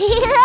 oh.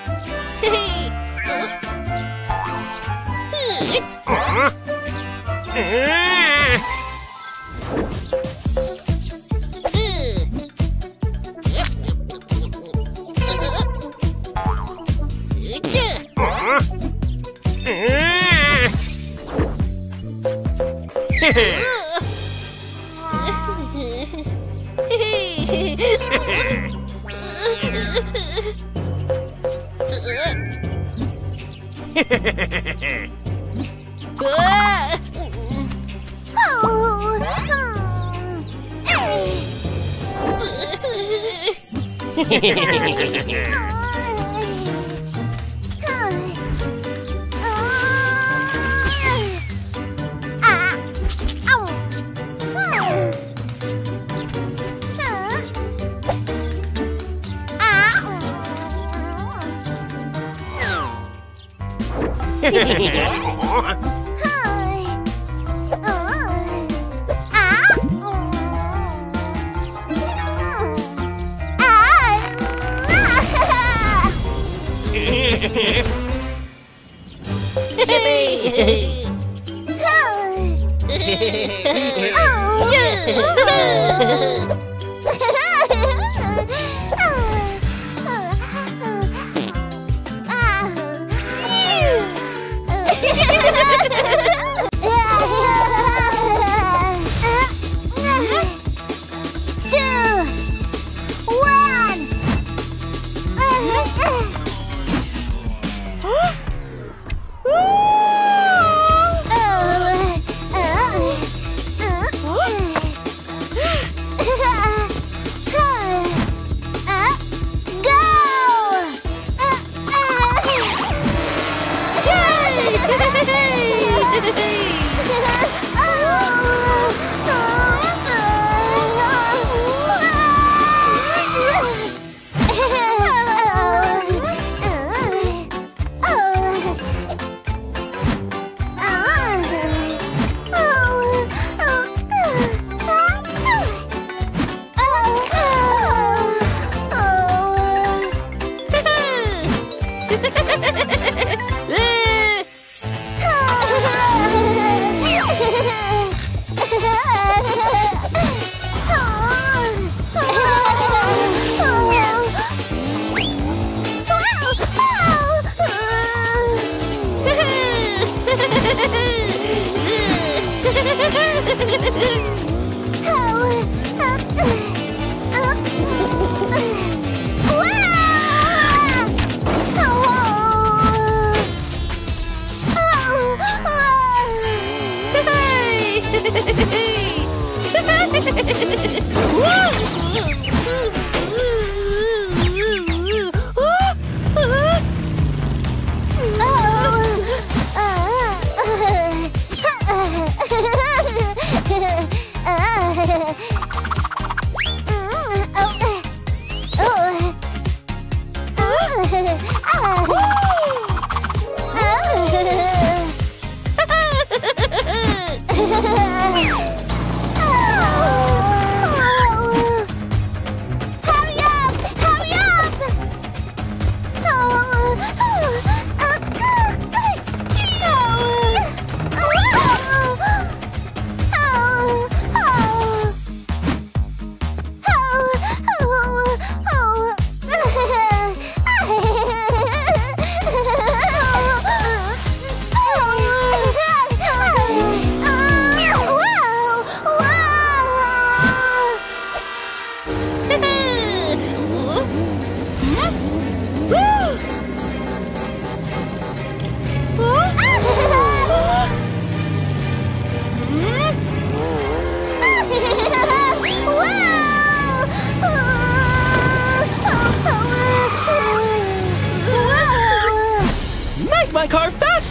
Eh?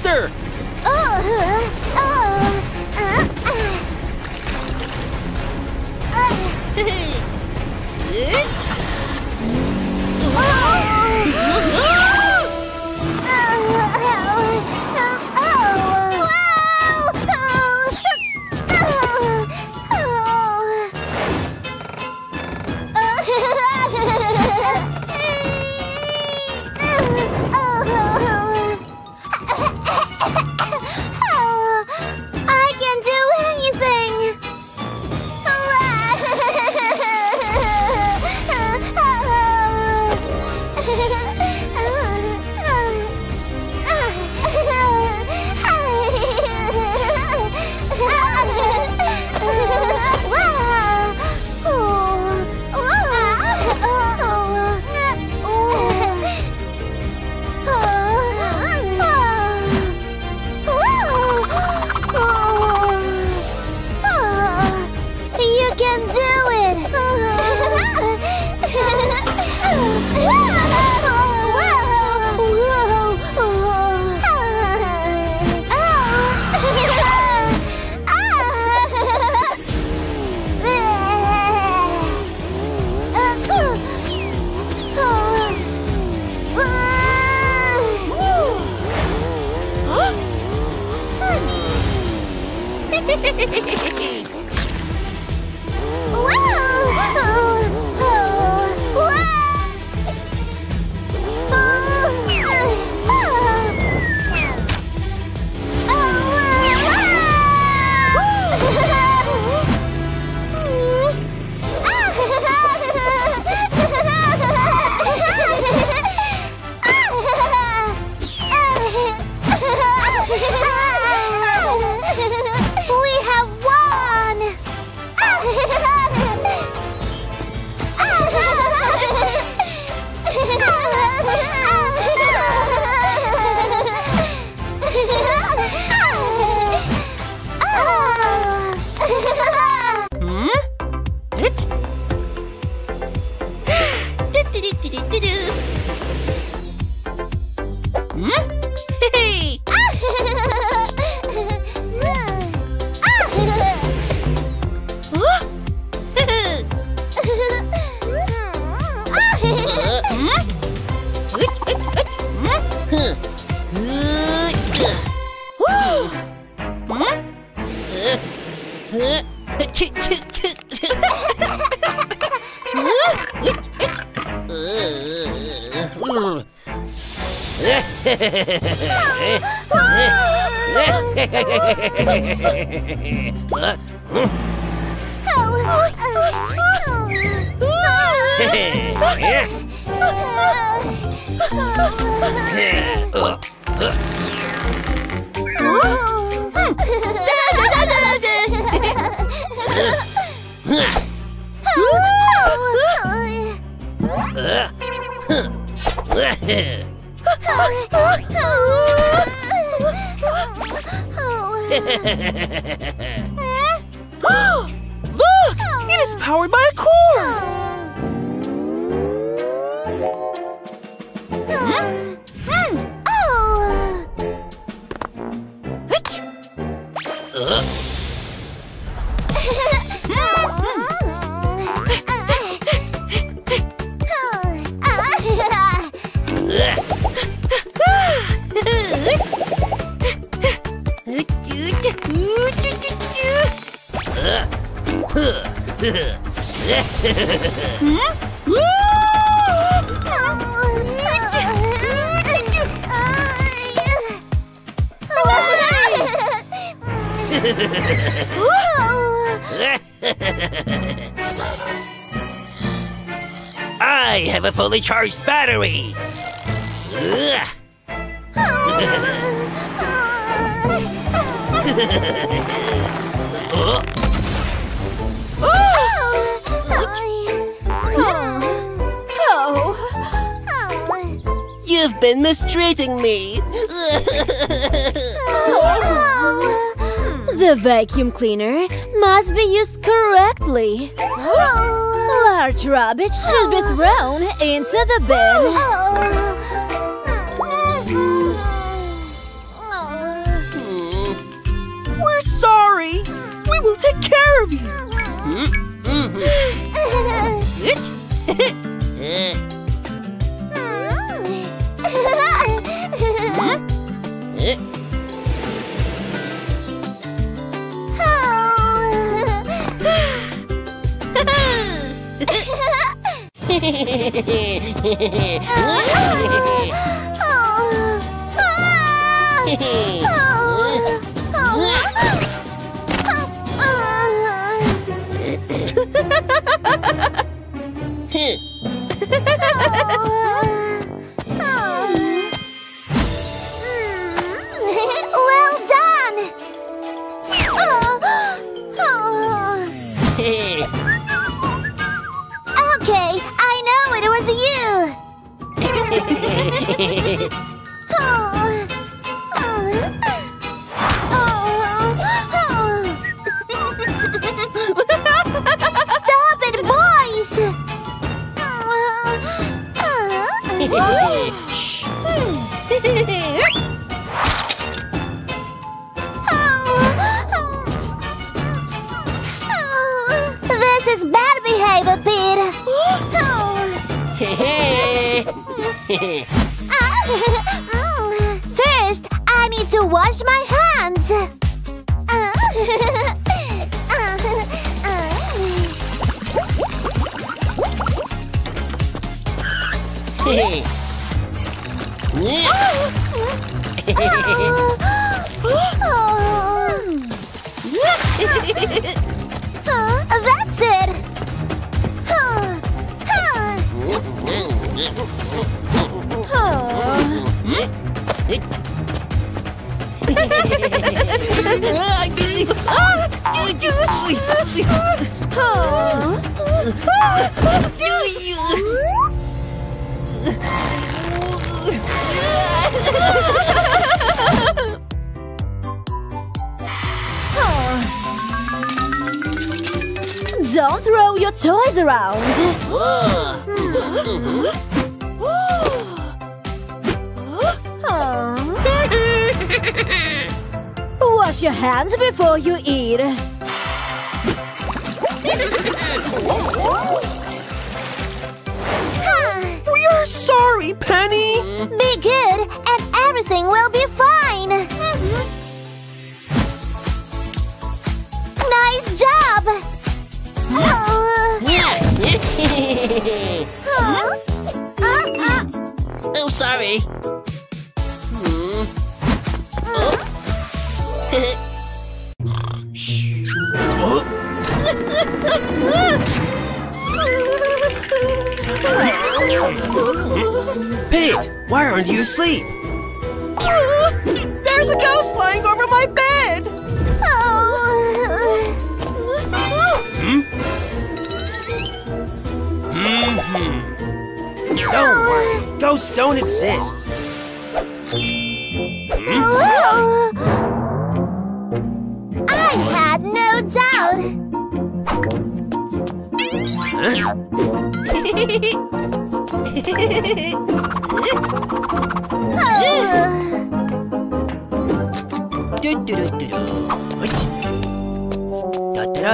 faster! Hehehe. I have a fully charged battery. Oh, You've been mistreating me. Oh. The vacuum cleaner must be used correctly. Large rabbits should be thrown into the bin. First, I need to wash my hands. That's it. Don't throw your toys around. Wash your hands before you eat. We are sorry, Penny. Be good and everything will be fine. Nice job. Oh, huh? Uh, uh, oh, sorry. Pit, why aren't you asleep? There's a ghost lying over my bed. oh. Don't worry, ghosts don't exist. Oh.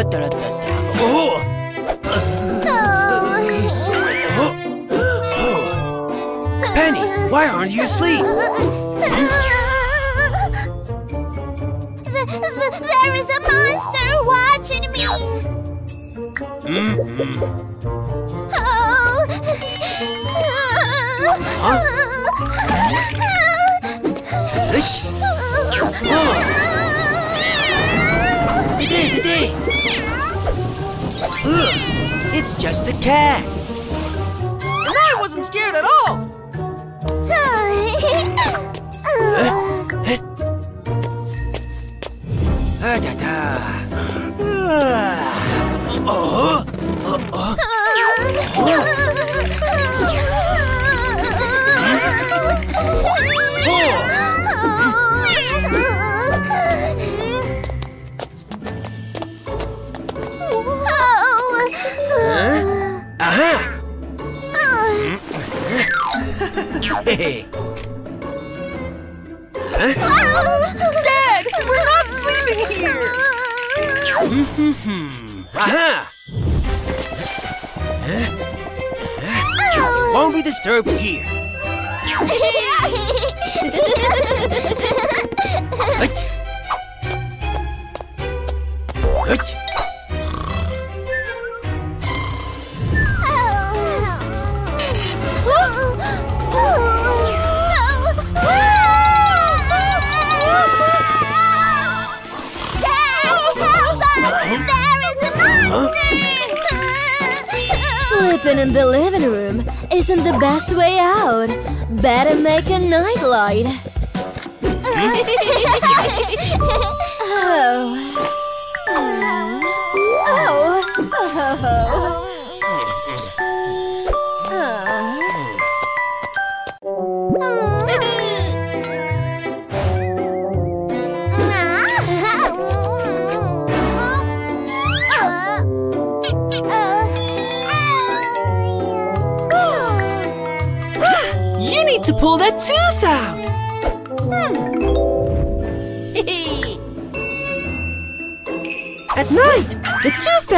No doubt. Oh. Oh! Oh. Penny, why aren't you asleep? Mm-hmm. Today, today. Ugh, it's just a cat.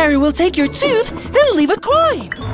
Fairy will take your tooth and leave a coin.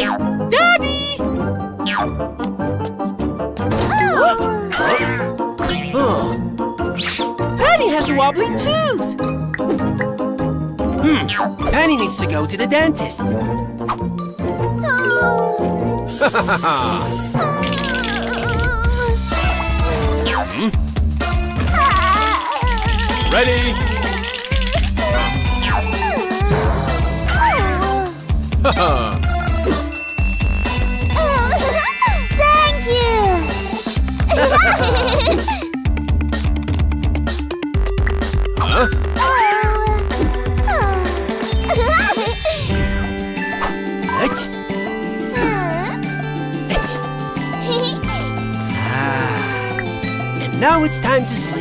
Daddy! oh. Penny has a wobbly tooth. Hmm. Penny needs to go to the dentist. Ready? Thank now it's time to sleep.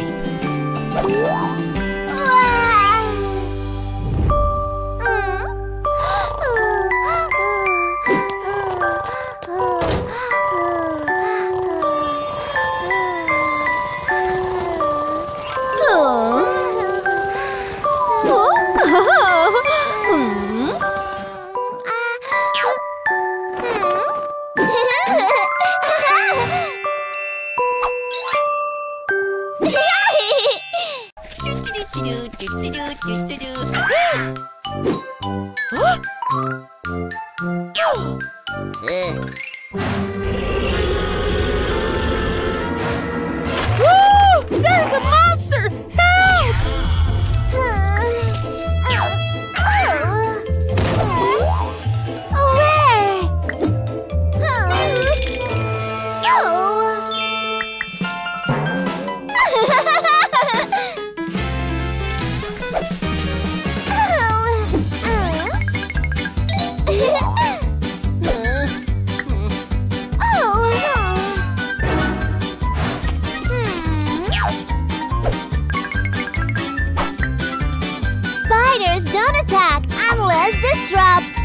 Unless disrupt.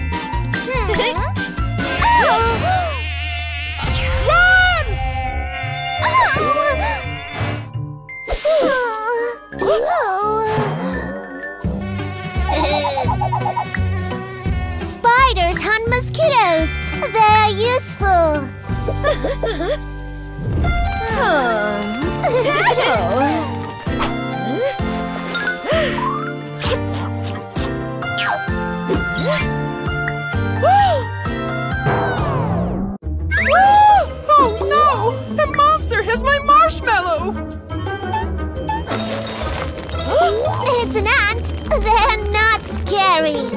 Spiders hunt mosquitoes. They're useful. Oh. marshmallow! It's an ant. They're not scary.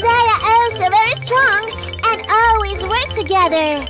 they are also very strong and always work together.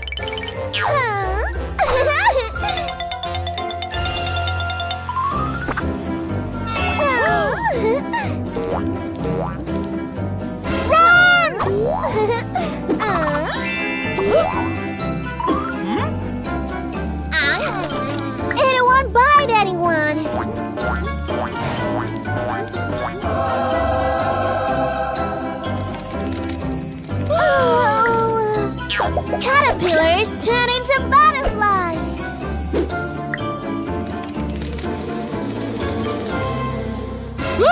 Caterpillars turn into butterflies.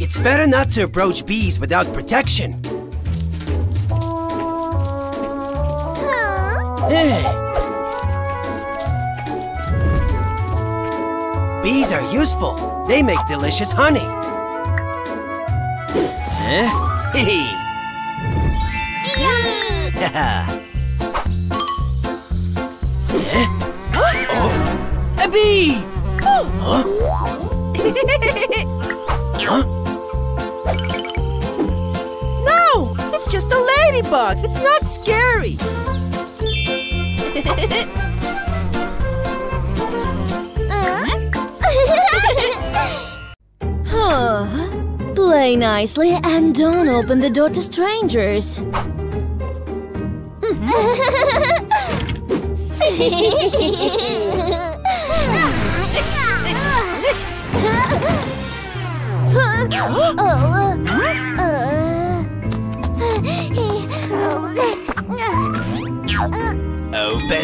It's better not to approach bees without protection. Eh. Bees are useful. They make delicious honey. Huh? Huh? No! It's just a ladybug! It's not scary! Huh. Play nicely and don't open the door to strangers. Open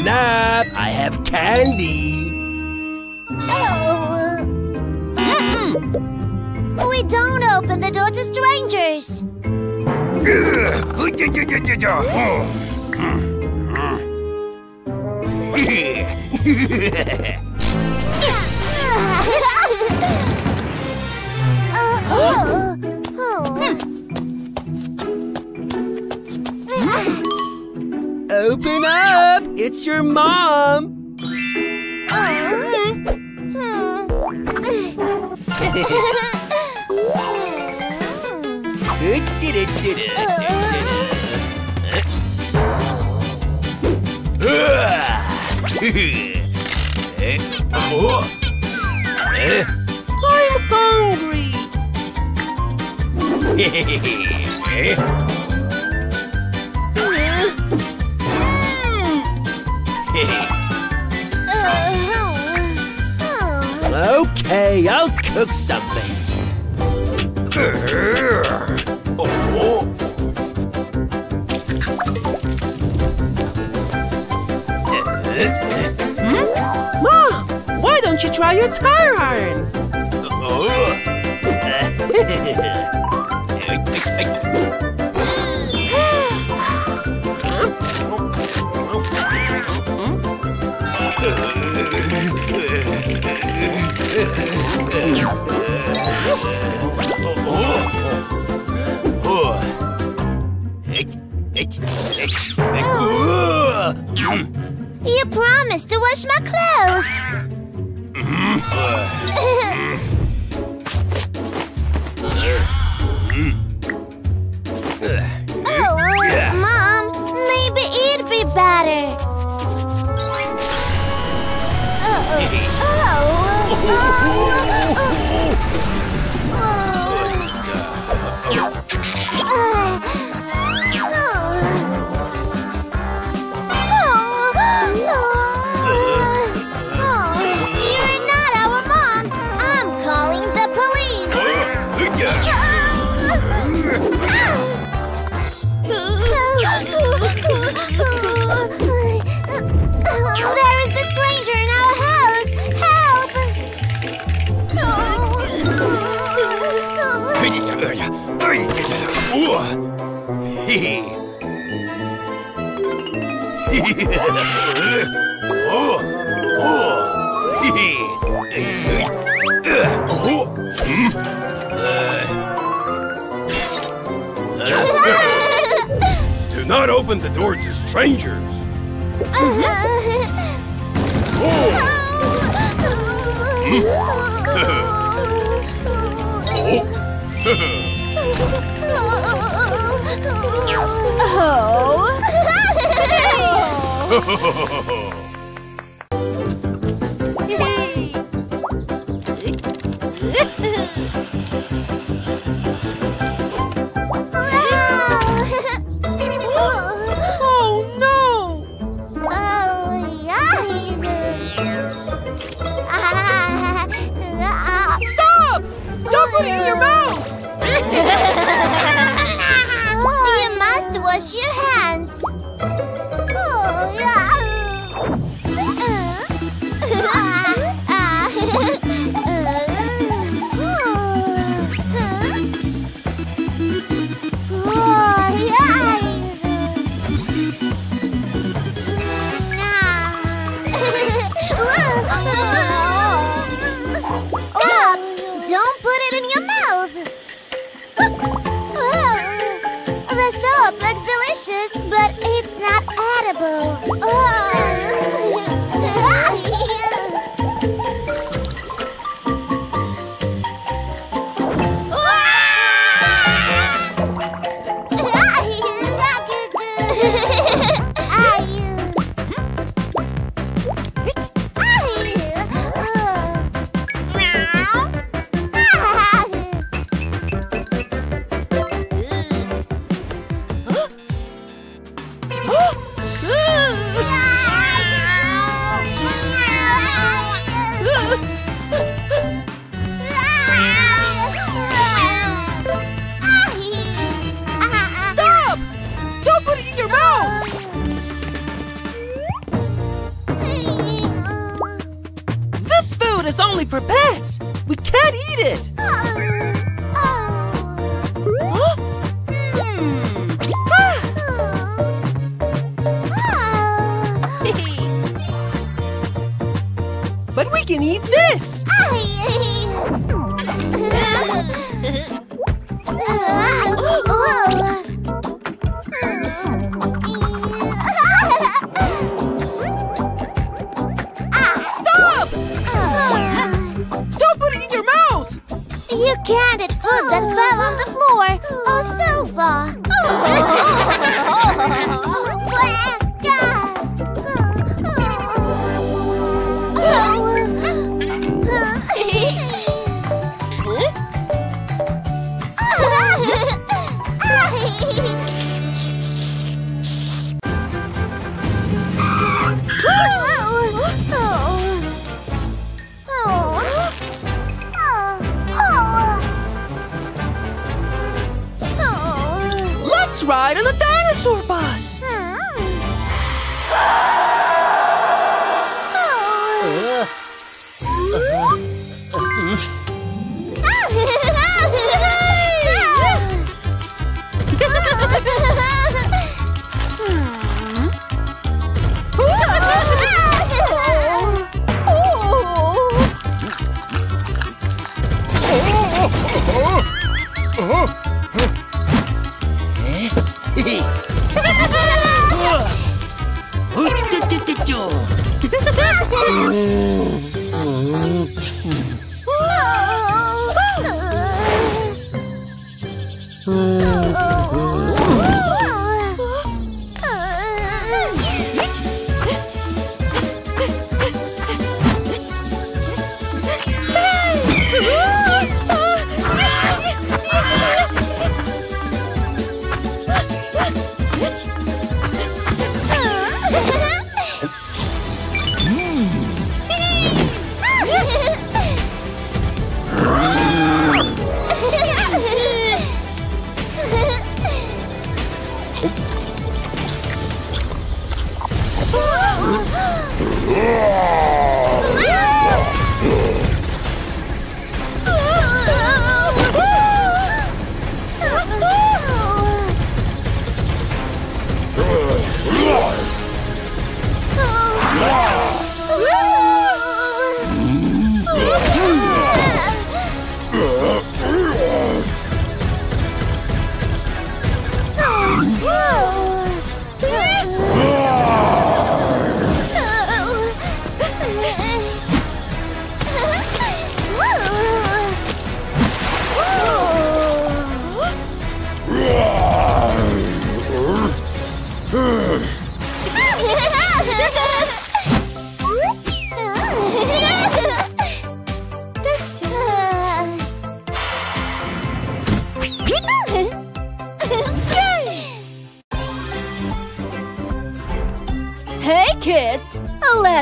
up! I have candy! Oh. We don't open the door to strangers. Open up! It's your mom! Oh. I'm hungry! okay, I'll cook something. Uh-huh. Uh-huh. Try your tire iron? You promised to wash my clothes.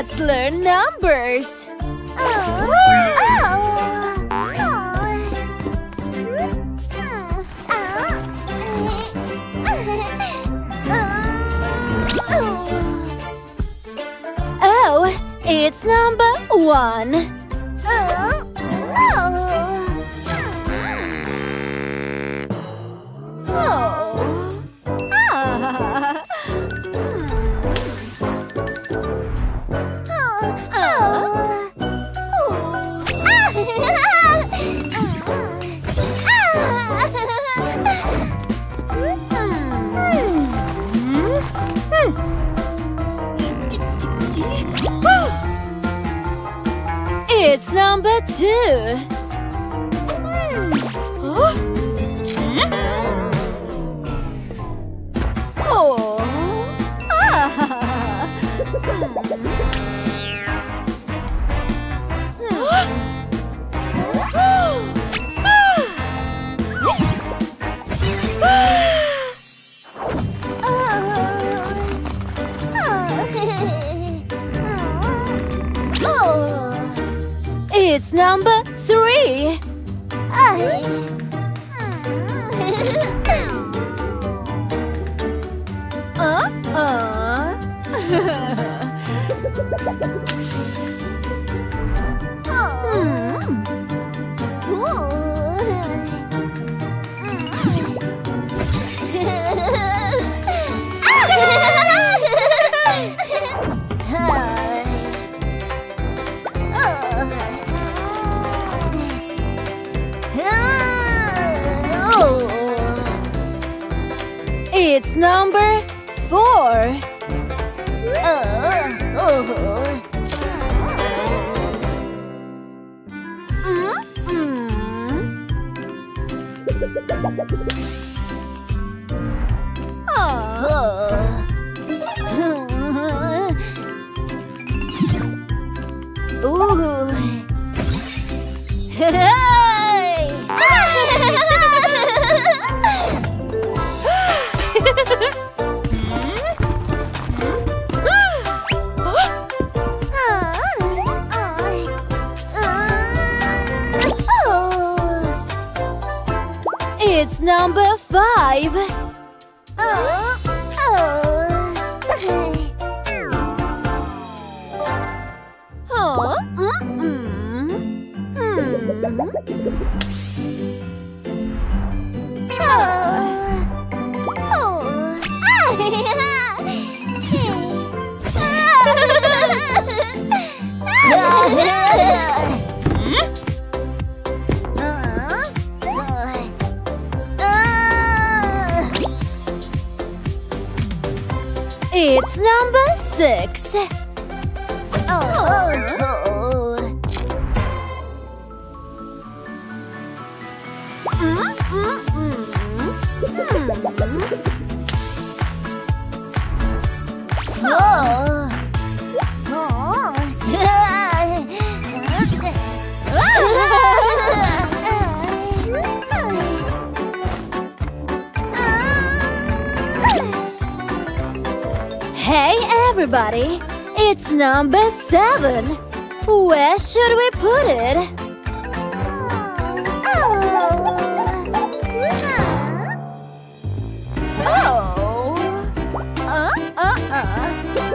Let's learn numbers! Oh. It's number one. Mm-hmm.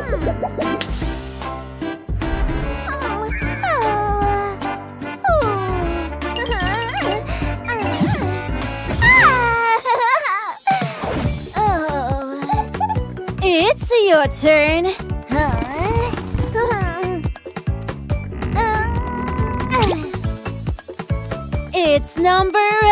It's your turn. It's number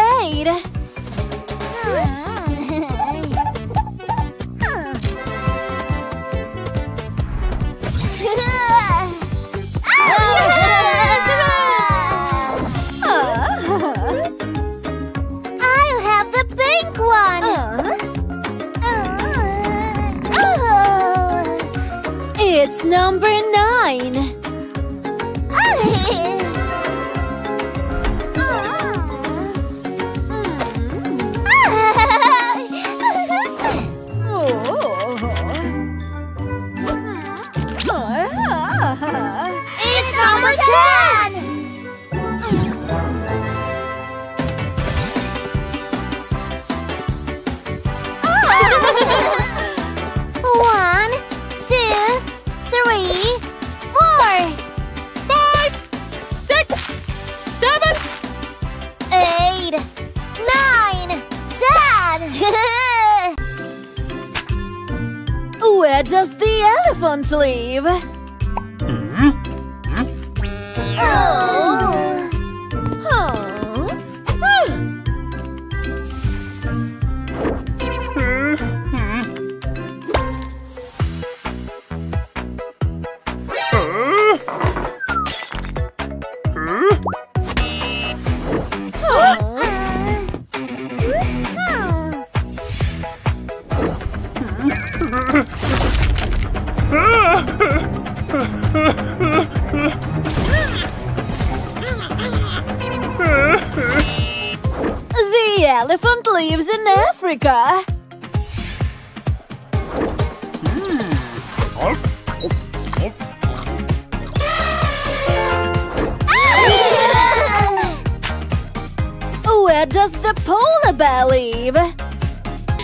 Where does the polar bear live?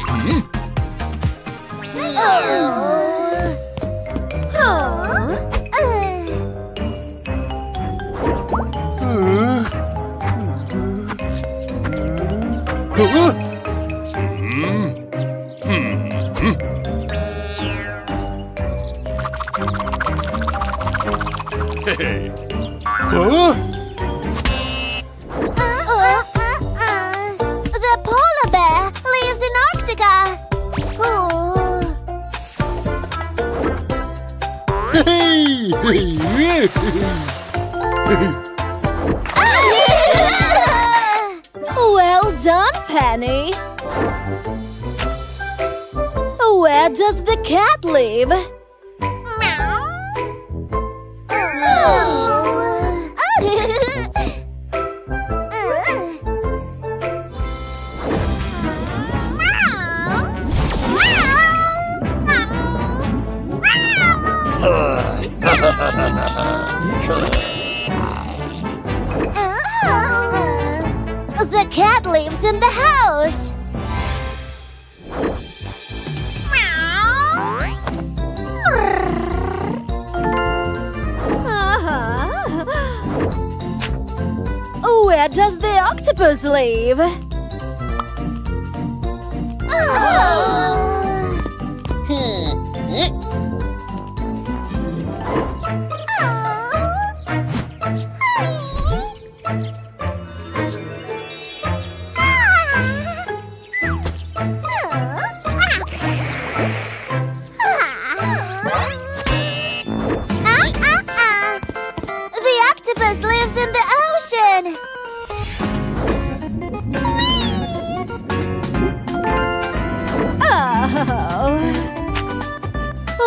Hmm. Huh? Huh? Huh? The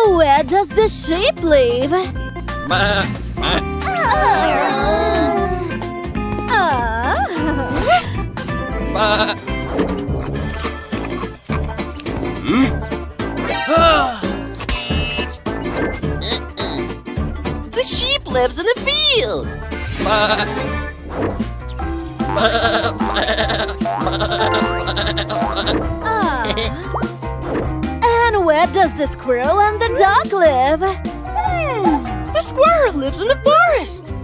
Where does the sheep live? Ah. Hmm? Ah! The sheep lives in the field. Where does the squirrel and the dog live? Hmm, the squirrel lives in the forest.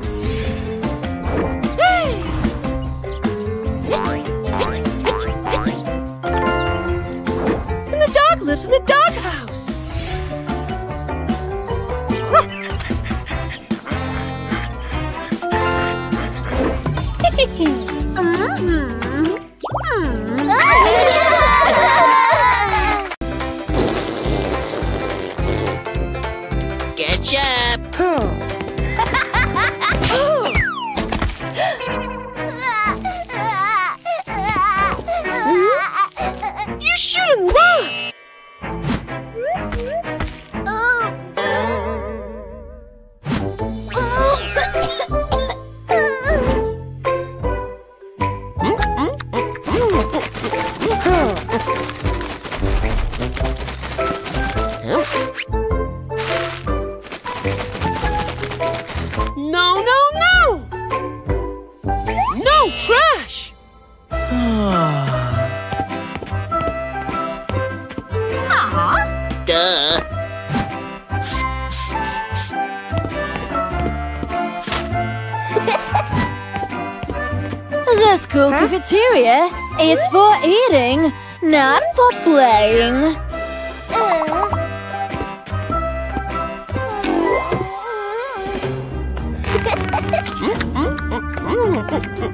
for playing!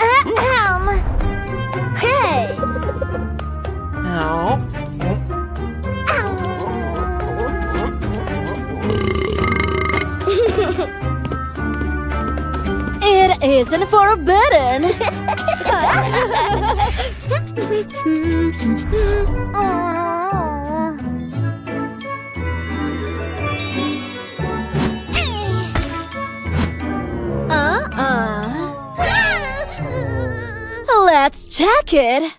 Ahem! Hey! No. it isn't forbidden! kid!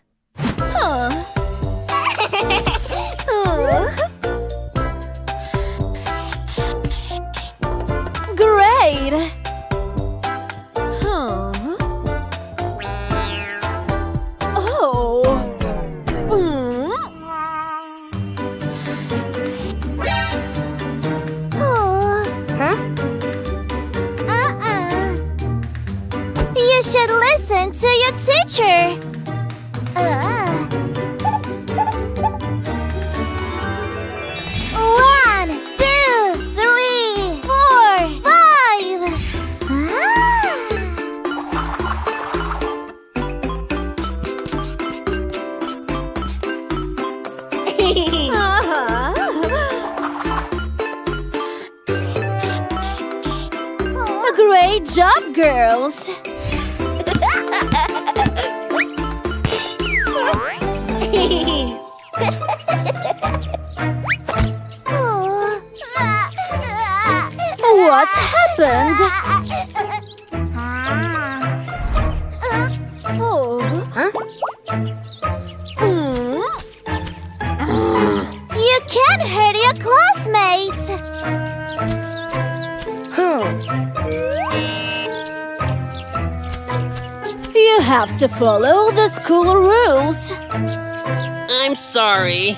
to follow the school rules. I'm sorry.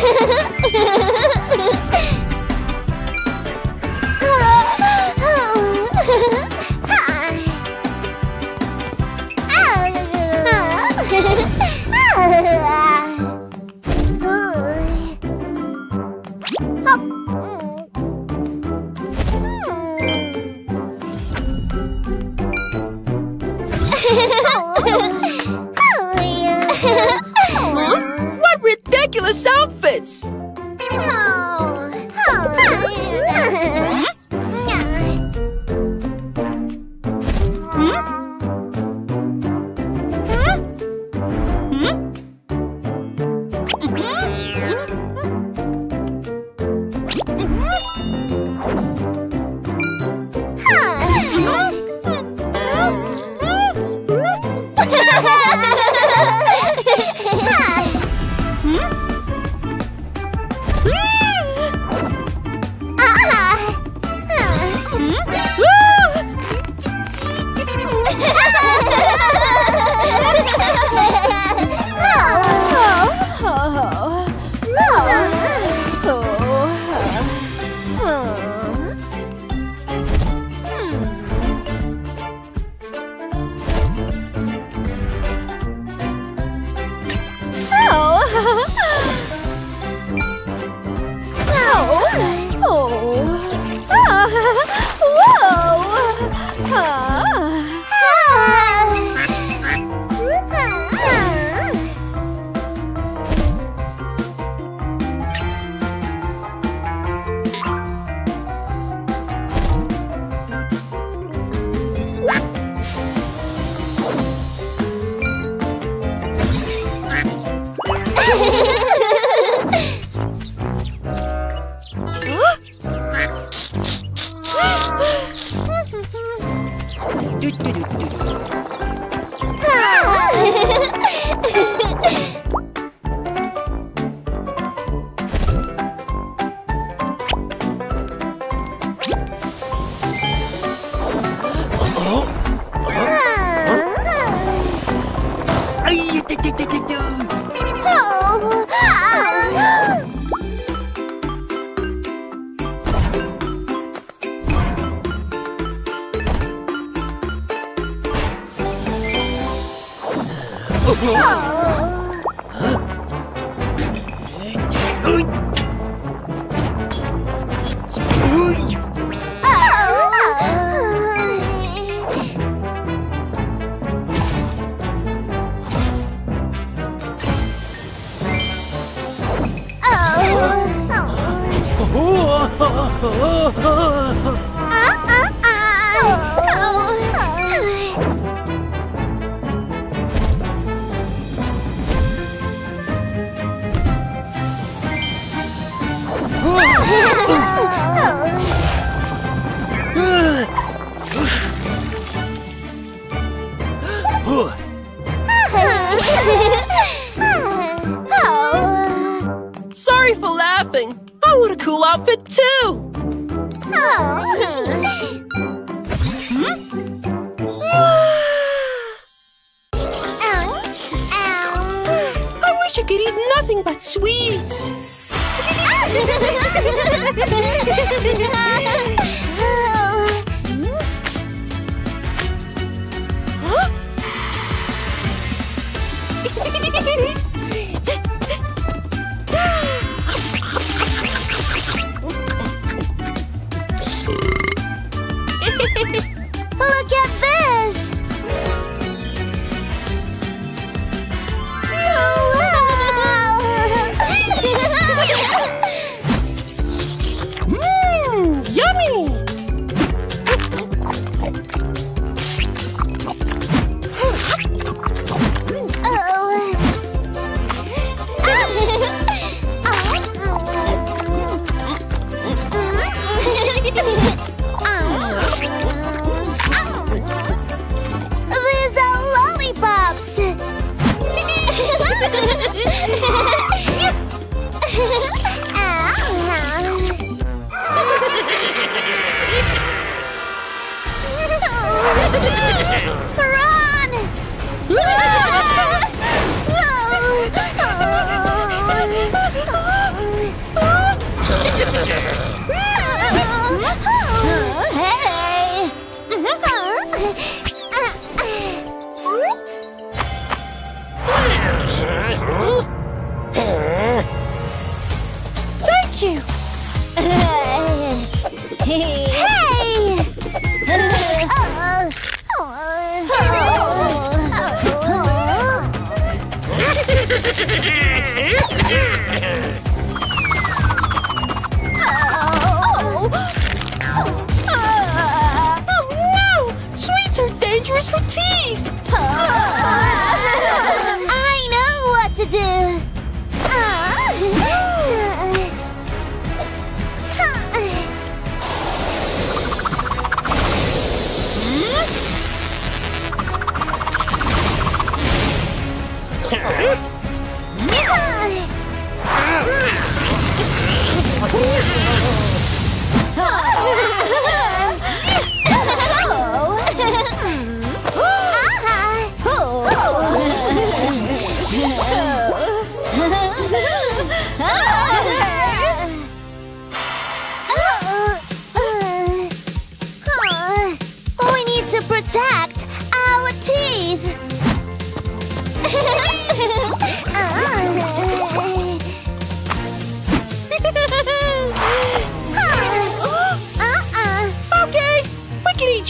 フフフフフ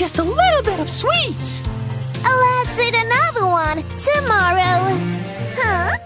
just a little bit of sweets. Let's add another one tomorrow. Huh?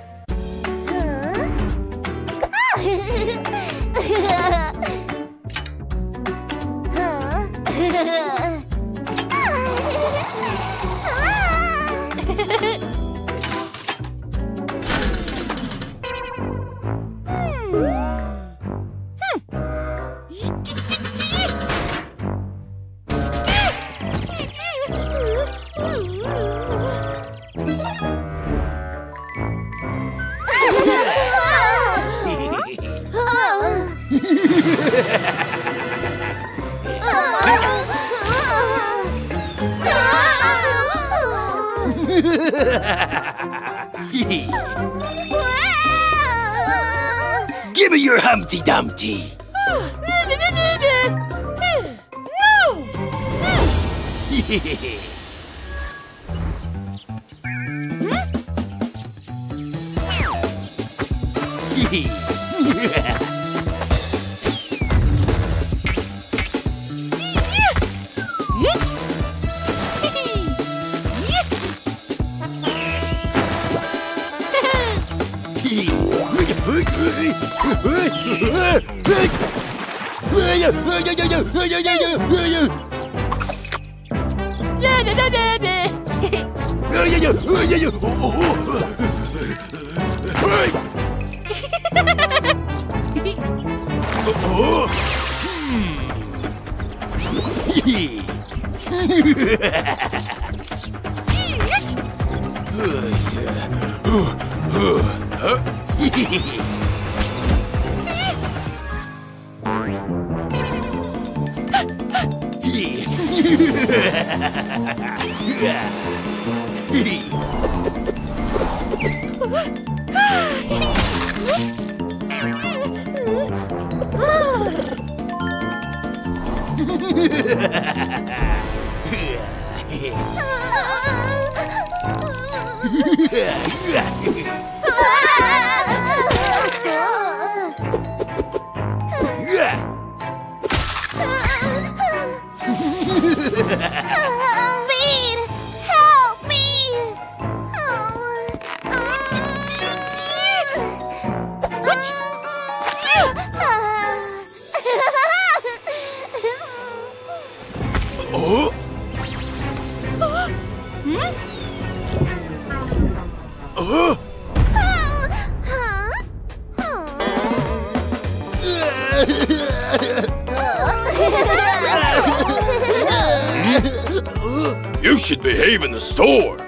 the store.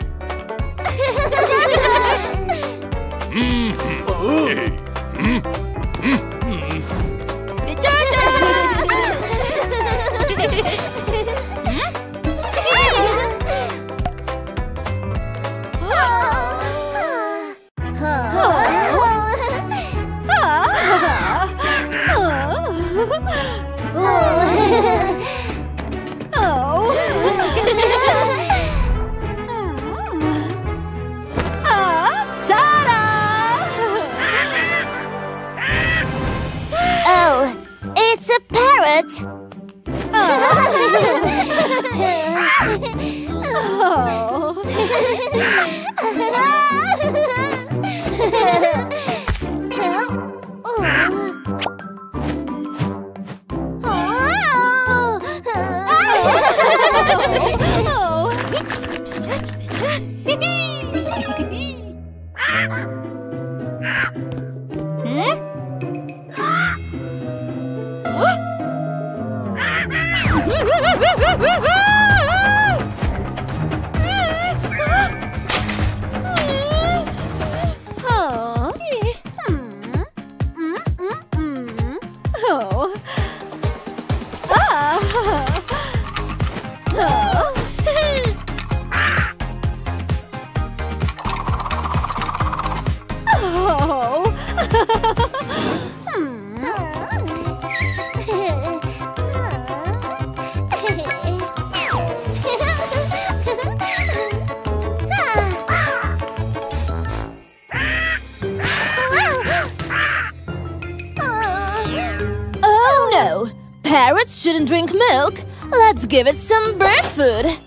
Give it some bird food.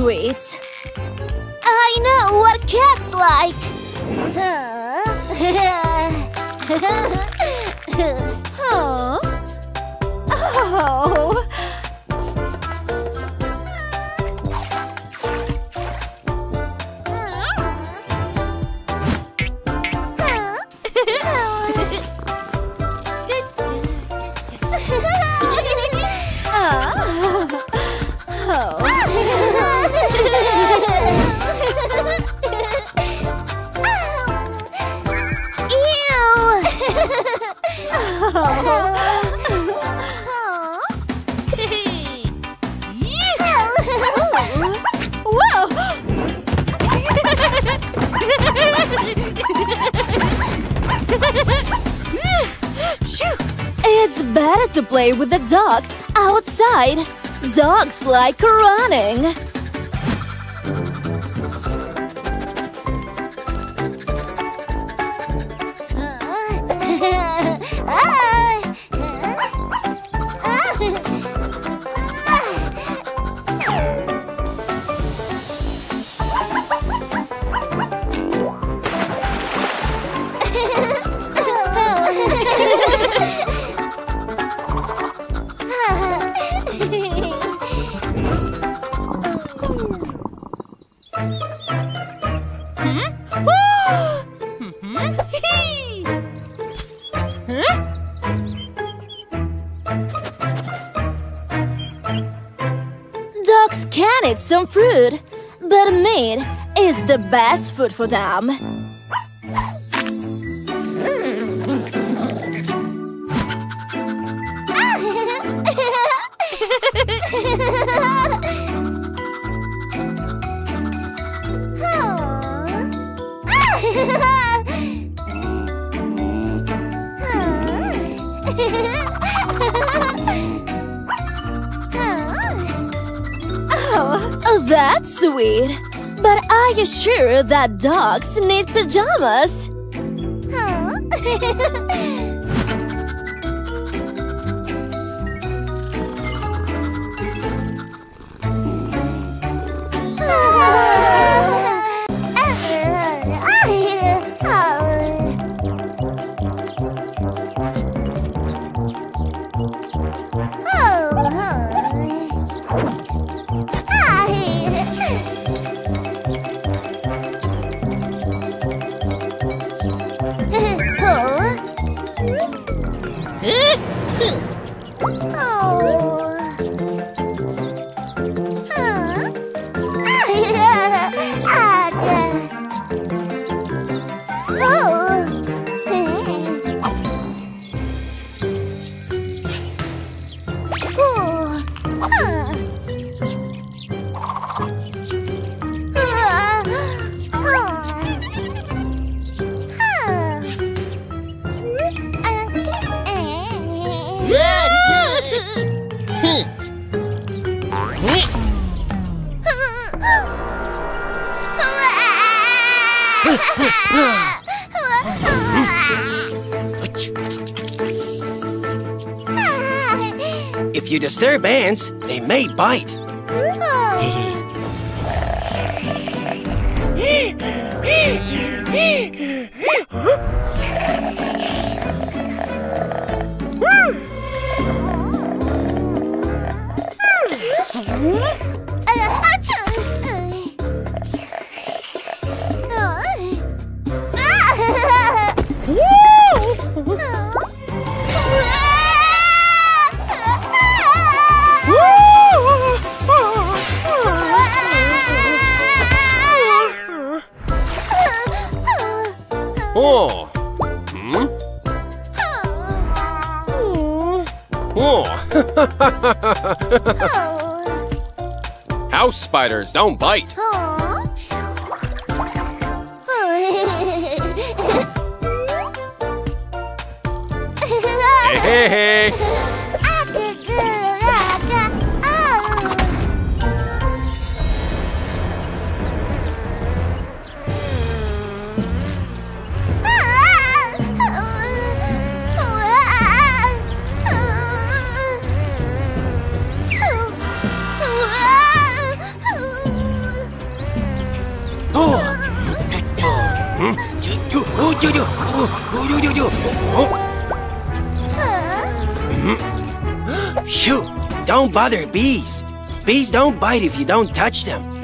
Sweets. I know what cats like. Huh? Oh. Play with the dog outside. Dogs like running. Fruit, but meat is the best food for them. Oh, that's sweet. But are you sure that dogs need pajamas? their bands they may bite. House spiders don't bite. hey, hey, hey. Ujuju. Hmm. Shoot! Don't bother bees. Bees don't bite if you don't touch them.